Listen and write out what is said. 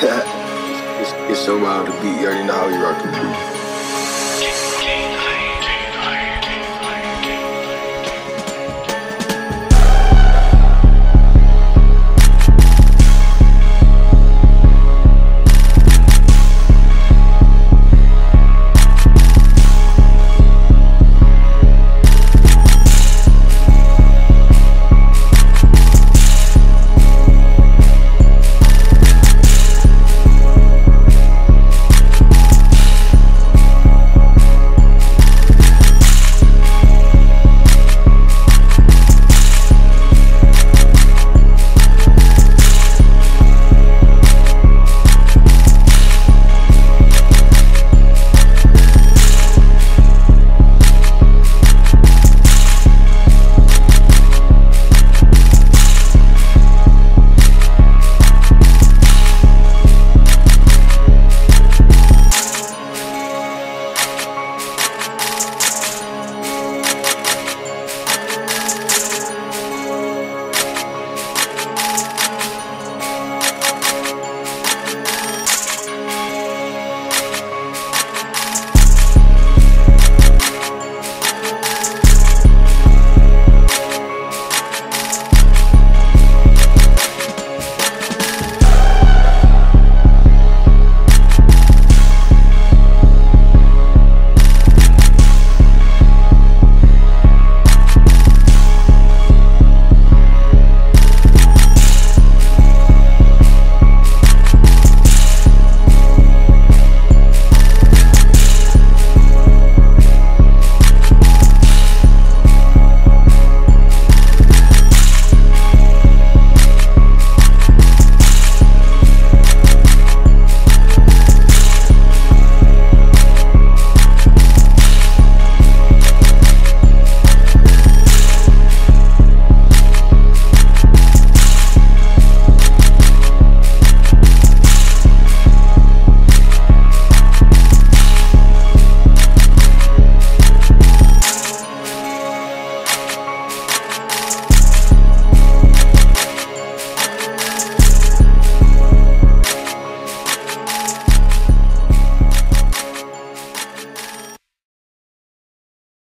it's, it's so wild to beat. You already know how we rockin'.